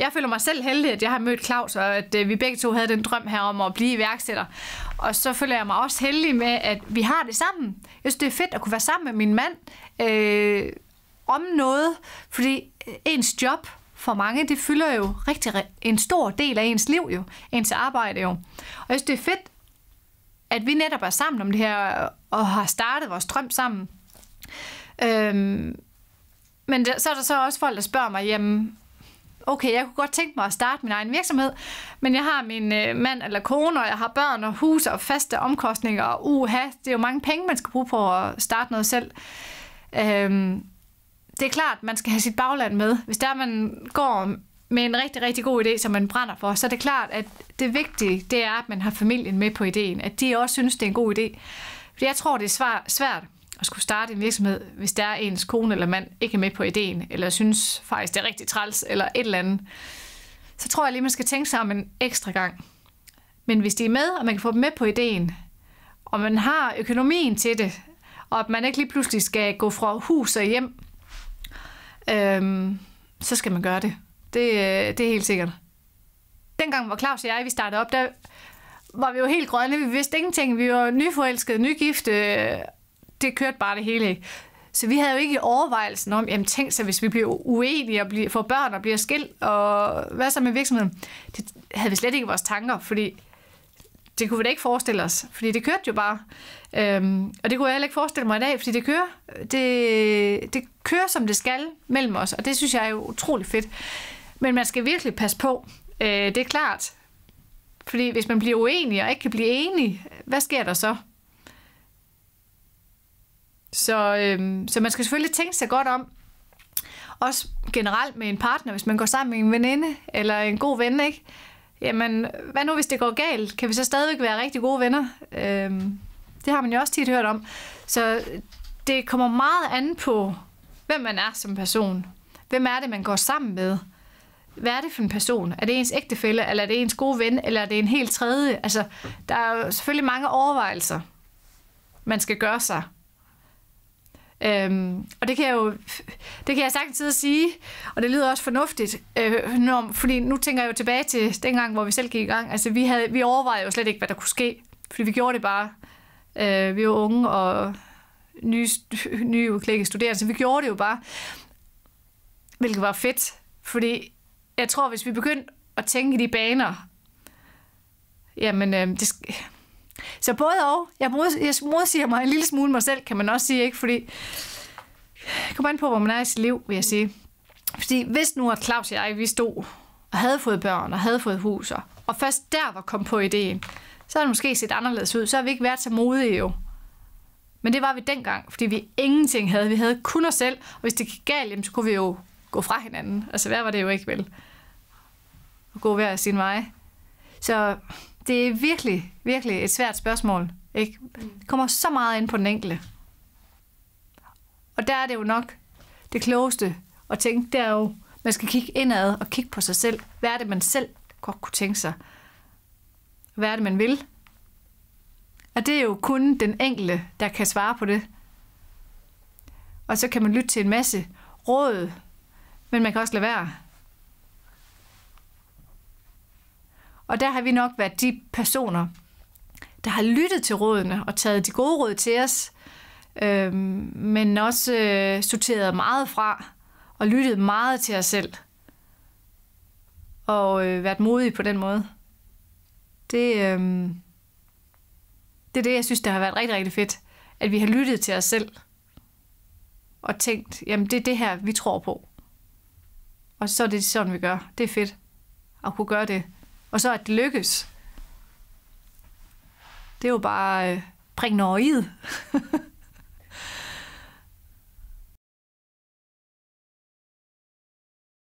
jeg føler mig selv heldig, at jeg har mødt Claus, og at øh, vi begge to havde den drøm her om at blive iværksætter. Og så føler jeg mig også heldig med, at vi har det sammen. Jeg synes, det er fedt at kunne være sammen med min mand øh, om noget, fordi øh, ens job for mange, det fylder jo rigtig en stor del af ens liv jo, ens arbejde jo. Og jeg synes, det er fedt, at vi netop er sammen om det her, øh, og har startet vores drøm sammen. Øhm, men der, så er der så også folk, der spørger mig, jamen, okay, jeg kunne godt tænke mig at starte min egen virksomhed, men jeg har min øh, mand eller kone, og jeg har børn og hus og faste omkostninger, og uha, det er jo mange penge, man skal bruge på at starte noget selv. Øhm, det er klart, man skal have sit bagland med. Hvis der man går med en rigtig, rigtig god idé, som man brænder for, så er det klart, at det vigtige, det er, at man har familien med på ideen. At de også synes, det er en god idé. Fordi jeg tror, det er svært at skulle starte en virksomhed, hvis der er ens kone eller mand ikke er med på ideen, eller synes faktisk, det er rigtig træls, eller et eller andet. Så tror jeg lige, man skal tænke sig om en ekstra gang. Men hvis de er med, og man kan få dem med på ideen, og man har økonomien til det, og at man ikke lige pludselig skal gå fra hus og hjem, øhm, så skal man gøre det. Det, øh, det er helt sikkert. Dengang, hvor Claus og jeg vi startede op, der var vi jo helt grønne. Vi vidste ingenting. Vi var nyforelskede, nygifte. Det kørte bare det hele ikke. Så vi havde jo ikke overvejelsen om, jamen tænk sig, hvis vi bliver uenige og bliver, får børn og bliver skilt, og hvad så med virksomheden? Det havde vi slet ikke i vores tanker, fordi det kunne vi da ikke forestille os, fordi det kørte jo bare. Øhm, og det kunne jeg heller ikke forestille mig i dag, fordi det kører, det, det kører som det skal mellem os, og det synes jeg er jo utrolig fedt. Men man skal virkelig passe på. Øh, det er klart. Fordi hvis man bliver uenig og ikke kan blive enig, hvad sker der så? Så, øhm, så man skal selvfølgelig tænke sig godt om. Også generelt med en partner, hvis man går sammen med en veninde eller en god ven, ikke? Jamen, hvad nu hvis det går galt? Kan vi så stadigvæk være rigtig gode venner? Øhm, det har man jo også tit hørt om. Så det kommer meget an på, hvem man er som person. Hvem er det, man går sammen med? Hvad er det for en person? Er det ens ægtefælle, eller er det ens gode ven, eller er det en helt tredje? Altså, der er jo selvfølgelig mange overvejelser, man skal gøre sig. Øhm, og det kan jeg jo det kan jeg sagtens at sige, og det lyder også fornuftigt, øh, når, fordi nu tænker jeg jo tilbage til dengang, hvor vi selv gik i gang. Altså, vi, havde, vi overvejede jo slet ikke, hvad der kunne ske, fordi vi gjorde det bare. Øh, vi var unge og nye, nye udklækkede studerende, så vi gjorde det jo bare, hvilket var fedt, fordi jeg tror, hvis vi begyndte at tænke i de baner, jamen, øh, det, så både og. Jeg, mod, jeg modsiger mig en lille smule mig selv, kan man også sige, ikke? Fordi, kom an på, hvor man er i sit liv, vil jeg sige. Fordi hvis nu, at Claus og jeg, vi stod og havde fået børn og havde fået hus, og først der var kommet på ideen, så havde det måske set anderledes ud. Så har vi ikke været så modige jo. Men det var vi dengang, fordi vi ingenting havde. Vi havde kun os selv, og hvis det gik galt, jamen, så kunne vi jo gå fra hinanden. Altså, hvad var det jo ikke vel? At gå hver sin vej. Så det er virkelig, virkelig et svært spørgsmål. Ikke? Det kommer så meget ind på den enkelte. Og der er det jo nok det klogeste at tænke, det er jo, man skal kigge indad og kigge på sig selv. Hvad er det, man selv godt kunne tænke sig? Hvad er det, man vil? Og det er jo kun den enkelte, der kan svare på det. Og så kan man lytte til en masse råd, men man kan også lade være. Og der har vi nok været de personer, der har lyttet til rådene og taget de gode råd til os, øh, men også øh, sorteret meget fra og lyttet meget til os selv. Og øh, været modige på den måde. Det, øh, det er det, jeg synes, der har været rigtig, rigtig fedt. At vi har lyttet til os selv og tænkt, jamen det er det her, vi tror på. Og så er det sådan, vi gør. Det er fedt at kunne gøre det. Og så at det lykkes. Det er jo bare øh, bring noget